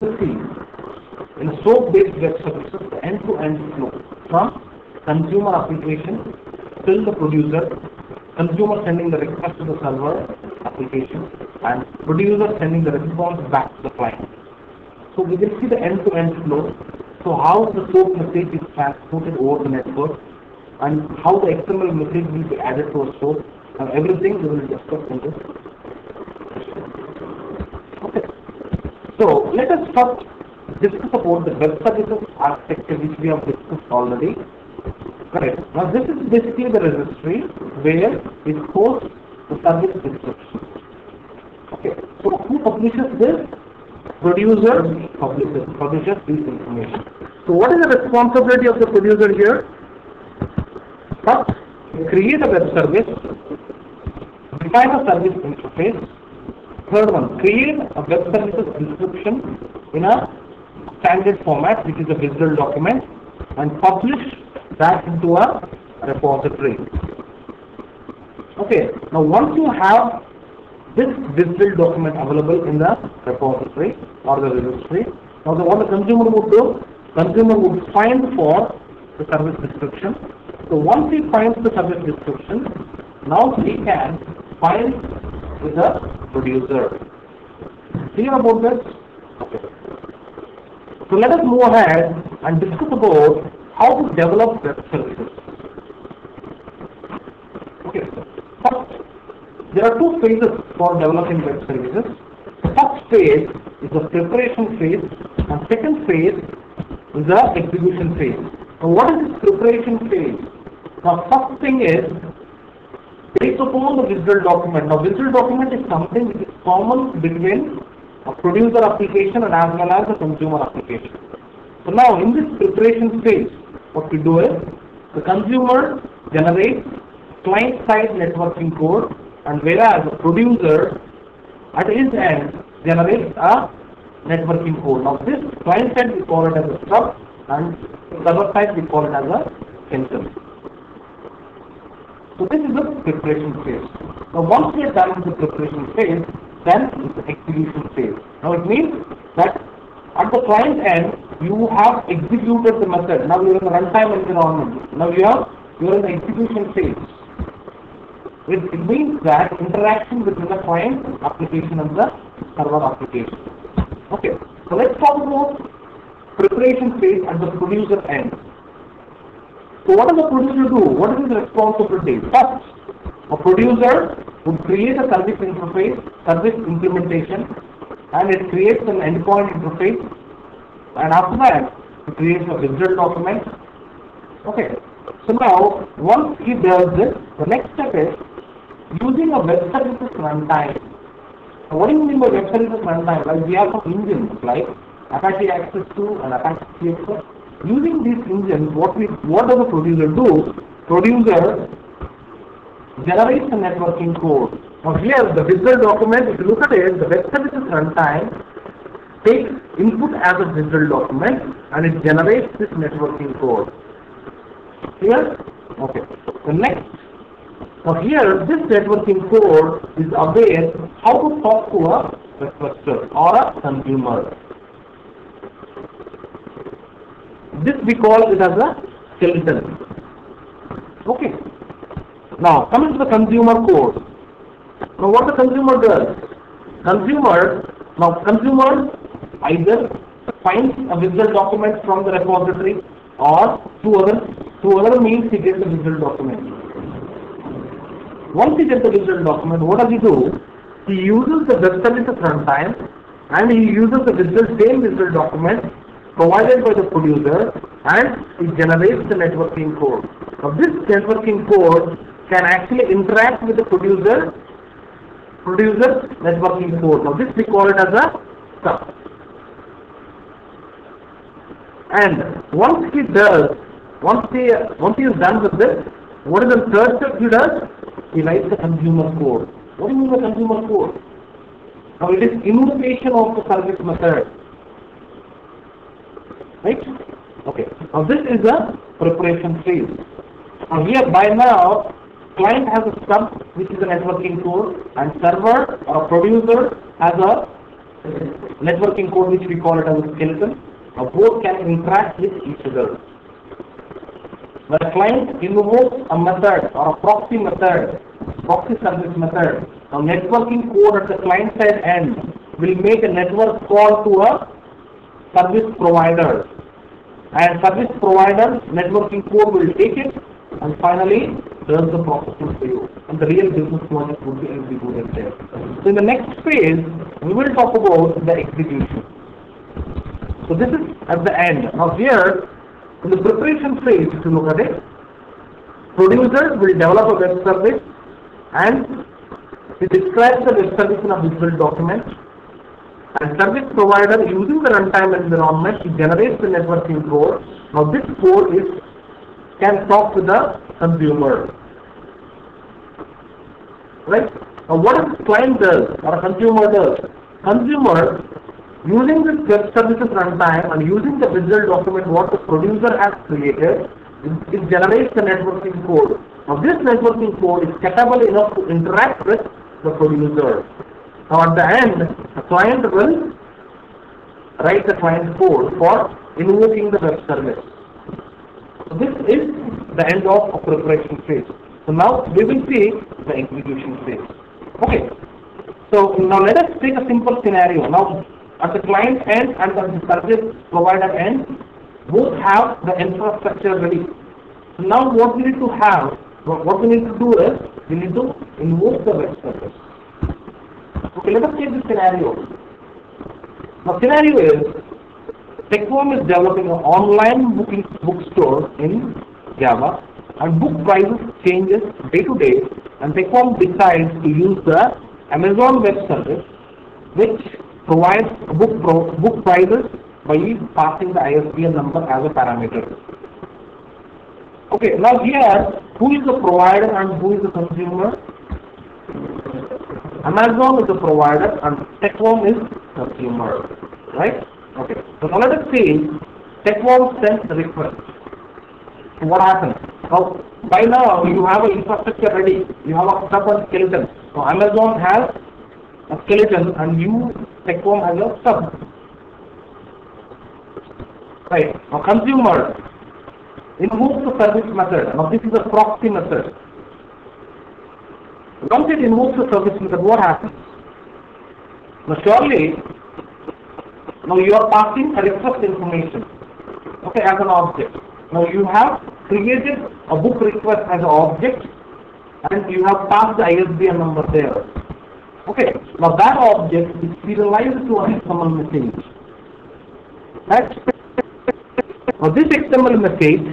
in SOAP-based web services, the end-to-end flow from consumer application till the producer, consumer sending the request to the server application, and producer sending the response back to the client. So we will see the end-to-end flow. So how the SOAP message is transported over the network, and how the XML message will be added to a SOAP, and everything we will discuss in this. Okay. So let us first discuss about the web services architecture which we have discussed already. Correct. Now this is basically the registry where it hosts the service description. Okay. So who publishes this? Producer publishes publishes this information. So what is the responsibility of the producer here? First, create a web service, define a service interface. Third one, create a web services description in a standard format, which is a WSDL document, and publish that into a repository. Okay, now once you have this WSDL document available in the repository or the registry, now the, what the consumer would do, consumer would find for the service description. So once he finds the service description, now he can find with the producer. Clear about this? Okay. So let us move ahead and discuss about how to develop web services. Okay. First, there are two phases for developing web services. The first phase is the preparation phase and second phase is the execution phase. Now what is this preparation phase? The first thing is based upon the WSDL document. Now WSDL document is something which is common between a producer application and as well as a consumer application. So now in this preparation phase, what we do is the consumer generates client-side networking code and whereas the producer at his end generates a networking code. Now this client side we call it as a stub and server side we call it as a sensor. So this is the preparation phase. Now once we are done with the preparation phase, then it's the execution phase. Now it means that at the client end, you have executed the method. Now you are in the runtime environment. Now you are you are in the execution phase. It, it means that interaction between the client application and the server application. Okay, so let's talk about preparation phase at the producer end. So what does a producer do? What is his responsibility? First, a producer would create a service interface, service implementation, and it creates an endpoint interface, and after that, it creates a WSDL document. Okay, so now, once he does this, the next step is using a web services runtime. Now, what do you mean by web services runtime? Like we have some engines like Apache Axis2 and Apache CXF. Using these engines, what we what does the producer do? Producer generates a networking code. Now here, the WSDL document, if you look at it, the web services runtime takes input as a WSDL document and it generates this networking code. Clear? Okay. The next, now here, this networking code is aware how to talk to a requester or a consumer. This we call it as a skeleton. Okay. Now, coming to the consumer code. Now, what the consumer does? Consumer, now consumer either finds a WSDL document from the repository or through other, through other means he gets the WSDL document. Once he gets the WSDL document, what does he do? He uses the web services runtime and he uses the WSDL, same WSDL document provided by the producer and it generates the networking code. Now this networking code can actually interact with the producer producer networking code. Now this we call it as a stub. And once he does, once he once he is done with this, what is the third step he does? He writes the consumer code. What do you mean by consumer code? Now it is invocation of the service method. Right? Okay. Now this is a preparation phase. Now here by now client has a stub which is a networking code and server or producer has a networking code which we call it as a skeleton. Now both can interact with each other. A client invokes a method or a proxy method, proxy service method, now networking code at the client side end will make a network call to a service providers And service provider networking code will take it and finally does the processing for you. And the real business logic would be executed there. So in the next phase, we will talk about the execution. So this is at the end. Now here, in the preparation phase, if you look at it, producer will develop a web service and he describes the web service in a WSDL document. And service provider using the runtime environment, generates the networking code. Now this code is can talk to the consumer. Right? Now what a client does or a consumer does? Consumer using this web services runtime and using the WSDL document what the producer has created, it, it generates the networking code. Now this networking code is capable enough to interact with the producer. Now at the end, the client will write the client code for invoking the web service. So this is the end of a preparation phase. So now we will see the execution phase. Okay. So now let us take a simple scenario. Now at the client end and at the service provider end, both have the infrastructure ready. So now what we need to have, what we need to do is, we need to invoke the web service. Okay, let us take this scenario. The scenario is, Techworm is developing an online booking bookstore in Java and book prices changes day to day and Techworm decides to use the Amazon Web Service which provides book, pro, book prices by passing the ISBN number as a parameter. Okay, now here, who is the provider and who is the consumer? Amazon is the provider and Techworm is consumer, right? Okay, so now let us see, Techworm sends the request. So what happens? Now, by now you have an infrastructure ready, you have a stub and skeleton. So Amazon has a skeleton and you Techworm has a stub. Right, now consumer invokes the service method. Now this is a proxy method. Once it invokes the service method, what happens? Now surely, now you are passing a request information, okay, as an object. Now you have created a book request as an object and you have passed the ISBN number there. Okay, now that object is serialized to an XML message. Right? Now this XML message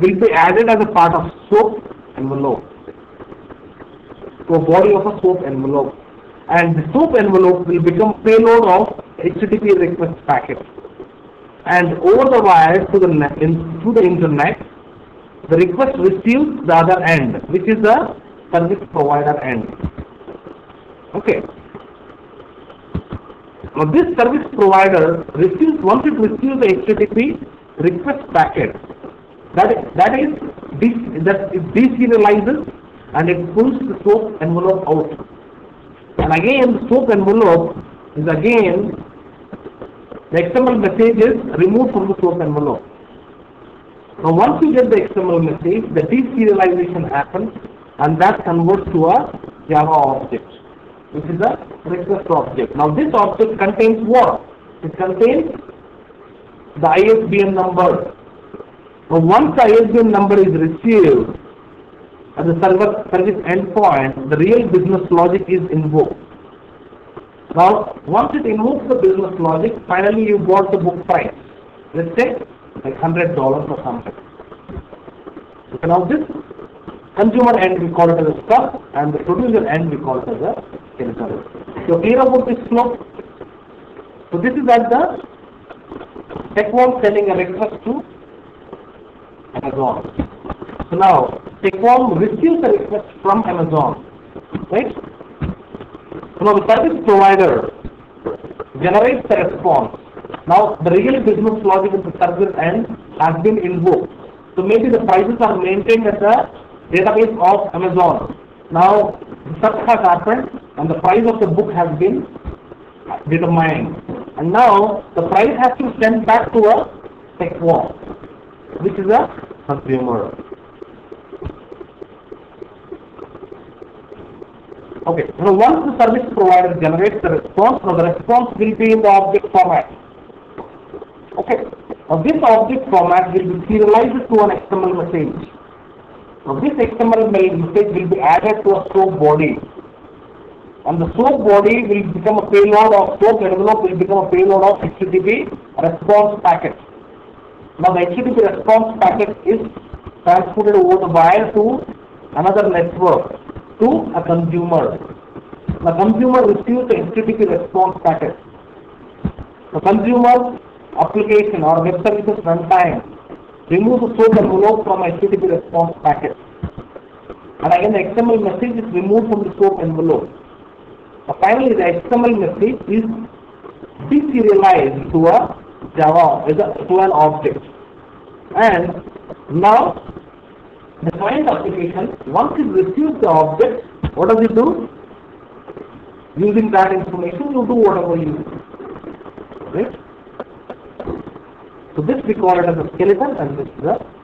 will be added as a part of SOAP envelope to a body of a SOAP envelope. And the SOAP envelope will become payload of HTTP request packet. And over the wire to the in, to the internet, the request receives the other end, which is the service provider end. Okay. Now this service provider receives once it receives the HTTP request packet, that that is that it deserializes and it pulls the SOAP envelope out. And again the SOAP envelope is again the XML message is removed from the SOAP envelope. Now once you get the XML message, the deserialization happens and that converts to a Java object, which is a request object. Now this object contains what? It contains the ISBN number. Now once the ISBN number is received at the server service endpoint, the real business logic is invoked. Now once it invokes the business logic, finally you got the book price. Let's say like hundred dollars or something. So now this consumer end we call it as a stub and the producer end we call it as a skeleton. So clear about this flow? So this is at the Techworm sending a request to Amazon. So now Techworm receives the request from Amazon, right? So now the service provider generates the response. Now the real business logic of the service end has been invoked. So maybe the prices are maintained at the database of Amazon. Now the search has happened and the price of the book has been determined And now the price has to be sent back to a Techworm, which is a consumer. Okay, now once the service provider generates the response, now the response will be in the object format. Okay, now this object format will be serialized to an XML message. Now this XML message will be added to a SOAP body. And the SOAP body will become a payload of SOAP envelope will become a payload of HTTP response packet. Now the HTTP response packet is transported over the wire to another network to a consumer. The consumer receives the HTTP response packet. The consumer application or web services runtime removes the SOAP envelope from HTTP response packet. And again the XML message is removed from the SOAP envelope. So finally the XML message is deserialized to a Java, to an object. And now the client application, once it receives the object, what does it do? Using that information, you do whatever you do. Right? So this we call it as a skeleton and this is a